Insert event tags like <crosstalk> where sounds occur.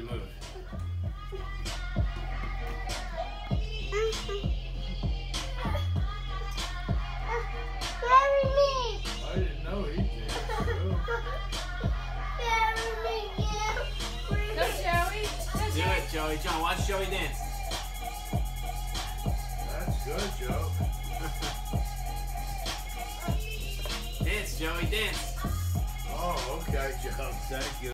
to move. Marry me. I didn't know he did. Bury me, yeah. Go, Joey. Go, Do it, Joey. John, watch Joey dance. That's good, Joe. <laughs> Dance, Joey, dance. Oh, okay, Joe. Thank you.